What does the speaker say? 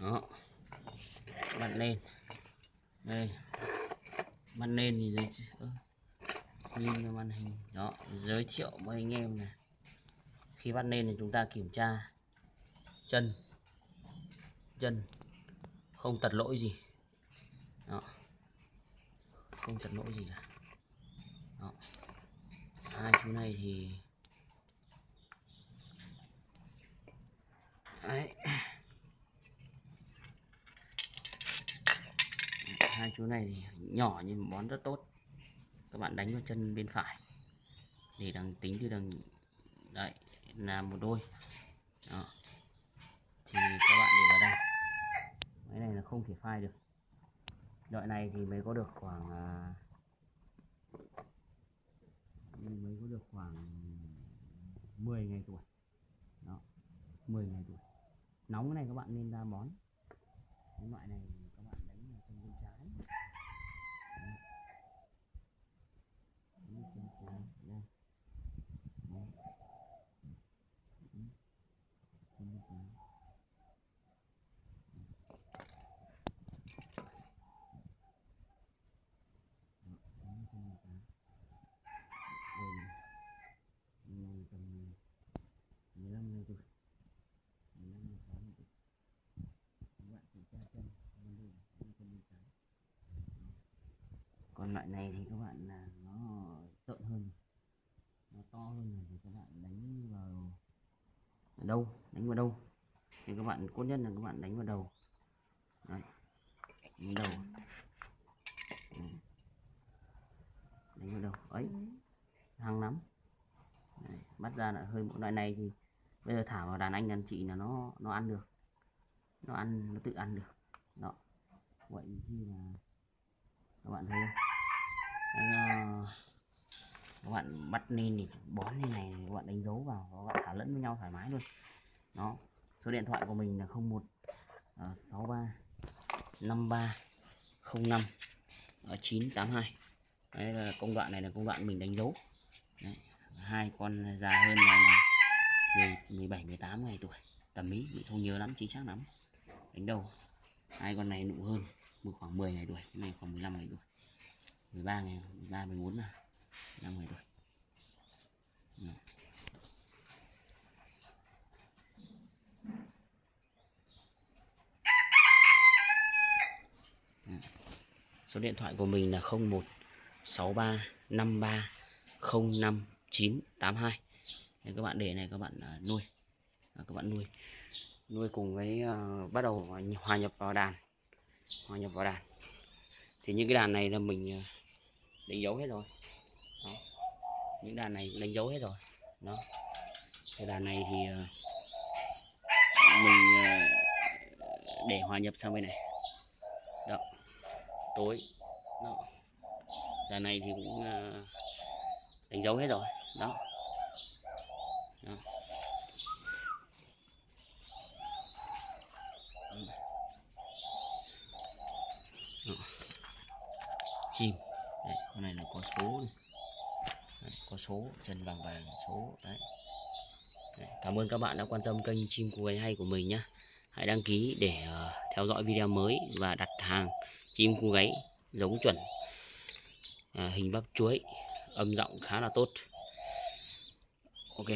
đó. Bắt lên. Đây. Bắt lên thì giới thiệu. Nhìn vào màn hình. Đó, giới thiệu với anh em này. Khi bắt lên thì chúng ta kiểm tra. Chân. Chân. Không tật lỗi gì. Đó. Không tật lỗi gì cả. Đó. hai chú này thì Đấy. Hai chú này nhỏ nhưng bón rất tốt. Các bạn đánh vào chân bên phải. Để đằng, tính từ đằng, đấy, là một đôi. Đó. Thì các bạn để vào đây cái này là không thể phai được. Loại này thì mới có được khoảng à, mới có được khoảng 10 ngày tuổi. Đó 10 ngày tuổi. Nóng cái này các bạn nên ra bón. Cái loại này các bạn đánh vào chân bên trái Đấy. Đánh vào chân trái đây Đấy. Ừ. Chân bên trái Đó, đánh vào chân bên trái Đây này. Hôm nay tầm 15 ngày tuổi 15 16 ngày tuổi các bạn kiểm tra chân bên đây bên chân bên trái Đó còn loại này thì các bạn là nó tợn hơn. Nó to hơn thì các bạn đánh vào ở đâu đánh vào đâu. Thì các bạn tốt nhất là các bạn đánh vào đầu. Đấy đánh đầu. Đấy. đánh vào đầu ấy hàng lắm. Đấy, bắt ra là hơi loại này thì bây giờ thả vào đàn anh đàn chị là nó nó ăn được. Nó ăn nó tự ăn được. Đó. Vậy thì là các bạn thấy không? Nó- các bạn bắt nên thì bón như này các bạn đánh dấu vào các bạn thả lẫn với nhau thoải mái luôn. Đó số điện thoại của mình là 01 ờ, sáu ba năm ba không năm ờ, chín tám hai. Đấy là công đoạn này là công đoạn mình đánh dấu. Đấy. hai con già hơn này là 10, 17 18 ngày tuổi. Tầm ý mình không nhớ lắm chính xác lắm. Đánh đầu hai con này nụ hơn khoảng 10 ngày tuổi cái này khoảng 15 ngày tuổi. 13 ngày 13 14 là 15 ngày rồi. Dạ. Số điện thoại của mình là 01 63 53 05 982 Đấy, các bạn để này các bạn à, nuôi. À, các bạn nuôi. Nuôi cùng với uh, bắt đầu hòa nhập vào đàn. Hòa nhập vào đàn thì những cái đàn này là mình ờ, đánh dấu hết rồi. Đó. những đàn này đánh dấu hết rồi. Đó. Cái đàn này thì ờ, mình ờ, để hòa nhập sang bên này. Đó. Tối. Đó. Đàn này thì cũng đánh dấu hết rồi. Đó. Đó chim. Đấy, con này là có số này. Đấy, có số chân vàng vàng số đấy. đấy cảm ơn các bạn đã quan tâm kênh chim cú gáy hay của mình nhé hãy đăng ký để uh, theo dõi video mới và đặt hàng chim cú gáy giống chuẩn. À, hình bắp chuối âm giọng khá là tốt. Ok.